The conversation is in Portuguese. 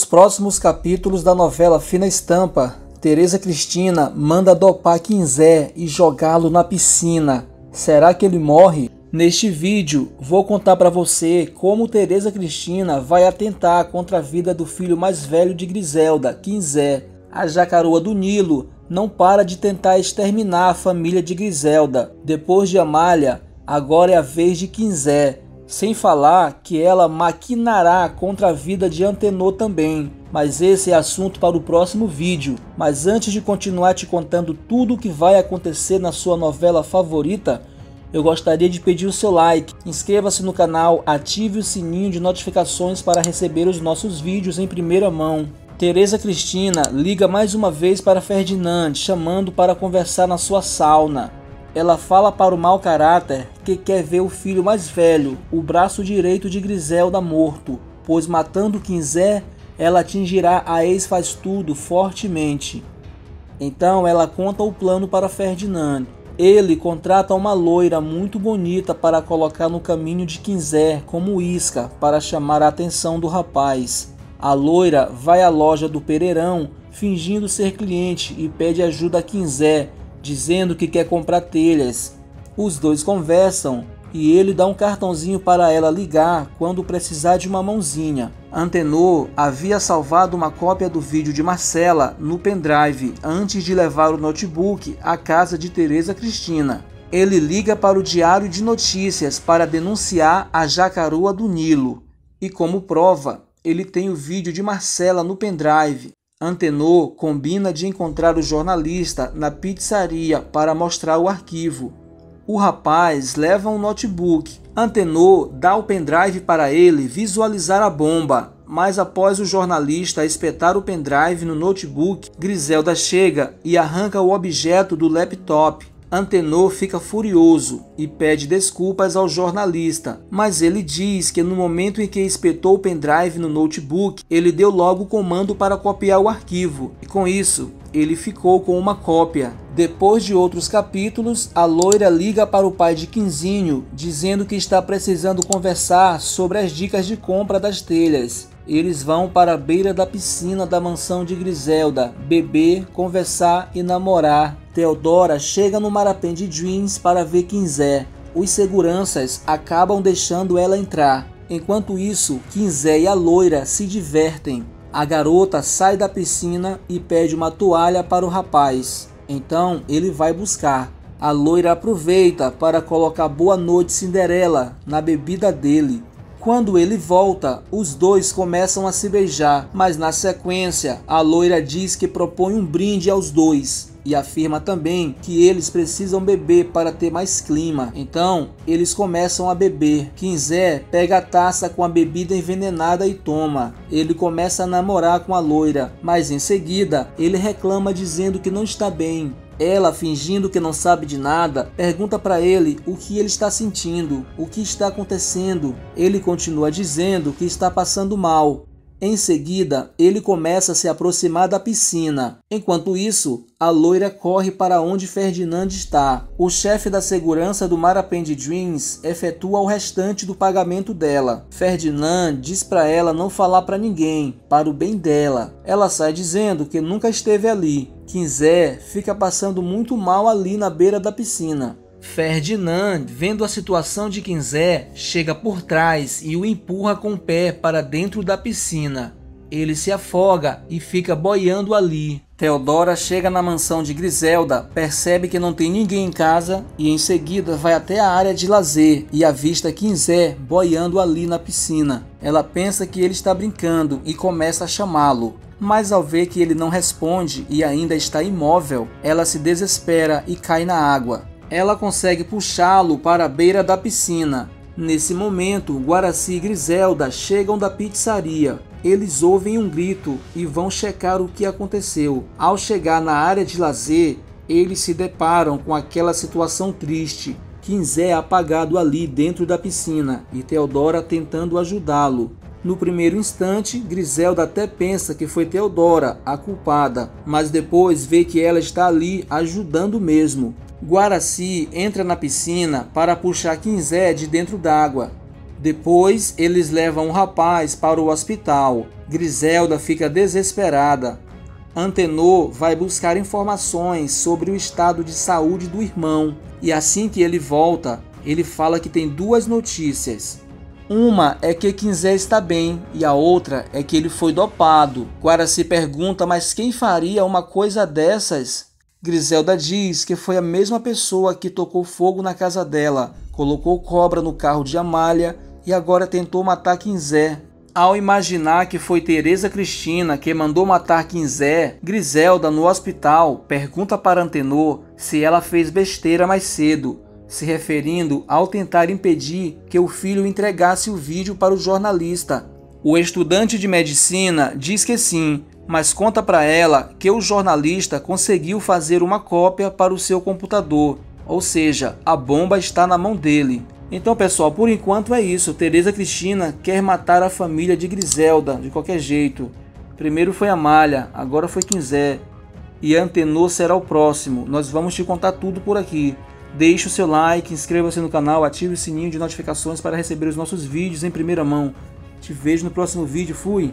Nos próximos capítulos da novela Fina Estampa, Tereza Cristina manda dopar Quinzé e jogá-lo na piscina. Será que ele morre? Neste vídeo, vou contar para você como Tereza Cristina vai atentar contra a vida do filho mais velho de Griselda, Quinzé. A jacaroa do Nilo não para de tentar exterminar a família de Griselda. Depois de Amália, agora é a vez de Quinzé. Sem falar que ela maquinará contra a vida de Antenor também. Mas esse é assunto para o próximo vídeo. Mas antes de continuar te contando tudo o que vai acontecer na sua novela favorita, eu gostaria de pedir o seu like, inscreva-se no canal, ative o sininho de notificações para receber os nossos vídeos em primeira mão. Tereza Cristina liga mais uma vez para Ferdinand, chamando para conversar na sua sauna. Ela fala para o mau caráter que quer ver o filho mais velho, o braço direito de Griselda morto, pois matando Quinzé, ela atingirá a ex-faz-tudo fortemente. Então ela conta o plano para Ferdinand. Ele contrata uma loira muito bonita para colocar no caminho de Quinzé como isca para chamar a atenção do rapaz. A loira vai à loja do Pereirão fingindo ser cliente e pede ajuda a Quinzé dizendo que quer comprar telhas. Os dois conversam e ele dá um cartãozinho para ela ligar quando precisar de uma mãozinha. Antenor havia salvado uma cópia do vídeo de Marcela no pendrive antes de levar o notebook à casa de Teresa Cristina. Ele liga para o diário de notícias para denunciar a jacaroa do Nilo. E como prova, ele tem o vídeo de Marcela no pendrive Antenor combina de encontrar o jornalista na pizzaria para mostrar o arquivo. O rapaz leva um notebook. Antenor dá o pendrive para ele visualizar a bomba, mas após o jornalista espetar o pendrive no notebook, Griselda chega e arranca o objeto do laptop. Antenor fica furioso e pede desculpas ao jornalista, mas ele diz que no momento em que espetou o pendrive no notebook, ele deu logo o comando para copiar o arquivo, e com isso, ele ficou com uma cópia. Depois de outros capítulos, a loira liga para o pai de Quinzinho, dizendo que está precisando conversar sobre as dicas de compra das telhas. Eles vão para a beira da piscina da mansão de Griselda, beber, conversar e namorar. Teodora chega no Marapém de Dreams para ver Quinzé. Os seguranças acabam deixando ela entrar. Enquanto isso, Quinzé e a loira se divertem. A garota sai da piscina e pede uma toalha para o rapaz. Então ele vai buscar. A loira aproveita para colocar Boa Noite Cinderela na bebida dele. Quando ele volta, os dois começam a se beijar, mas na sequência, a loira diz que propõe um brinde aos dois e afirma também que eles precisam beber para ter mais clima. Então, eles começam a beber. Quinzé pega a taça com a bebida envenenada e toma. Ele começa a namorar com a loira, mas em seguida ele reclama dizendo que não está bem ela, fingindo que não sabe de nada, pergunta para ele o que ele está sentindo, o que está acontecendo. Ele continua dizendo que está passando mal. Em seguida, ele começa a se aproximar da piscina. Enquanto isso, a loira corre para onde Ferdinand está. O chefe da segurança do Marapende Dreams efetua o restante do pagamento dela. Ferdinand diz para ela não falar para ninguém, para o bem dela. Ela sai dizendo que nunca esteve ali. Quinzé fica passando muito mal ali na beira da piscina. Ferdinand, vendo a situação de Quinzé, chega por trás e o empurra com o pé para dentro da piscina. Ele se afoga e fica boiando ali. Teodora chega na mansão de Griselda, percebe que não tem ninguém em casa e em seguida vai até a área de lazer e avista Quinzé boiando ali na piscina. Ela pensa que ele está brincando e começa a chamá-lo. Mas ao ver que ele não responde e ainda está imóvel, ela se desespera e cai na água ela consegue puxá-lo para a beira da piscina. Nesse momento, Guaraci e Griselda chegam da pizzaria. Eles ouvem um grito e vão checar o que aconteceu. Ao chegar na área de lazer, eles se deparam com aquela situação triste. Quinzé apagado ali dentro da piscina e Teodora tentando ajudá-lo. No primeiro instante, Griselda até pensa que foi Teodora a culpada, mas depois vê que ela está ali ajudando mesmo. Guaraci entra na piscina para puxar Quinzé de dentro d'água. Depois eles levam o rapaz para o hospital. Griselda fica desesperada. Antenor vai buscar informações sobre o estado de saúde do irmão e assim que ele volta, ele fala que tem duas notícias. Uma é que Quinzé está bem e a outra é que ele foi dopado. Guara se pergunta, mas quem faria uma coisa dessas? Griselda diz que foi a mesma pessoa que tocou fogo na casa dela, colocou cobra no carro de Amália e agora tentou matar Quinzé. Ao imaginar que foi Teresa Cristina que mandou matar Quinzé, Griselda no hospital pergunta para Antenor se ela fez besteira mais cedo, se referindo ao tentar impedir que o filho entregasse o vídeo para o jornalista. O estudante de medicina diz que sim, mas conta para ela que o jornalista conseguiu fazer uma cópia para o seu computador, ou seja, a bomba está na mão dele. Então, pessoal, por enquanto é isso. Teresa Cristina quer matar a família de Griselda de qualquer jeito. Primeiro foi Amália, agora foi Quinzé. E Antenor será o próximo. Nós vamos te contar tudo por aqui. Deixe o seu like, inscreva-se no canal, ative o sininho de notificações para receber os nossos vídeos em primeira mão. Te vejo no próximo vídeo. Fui!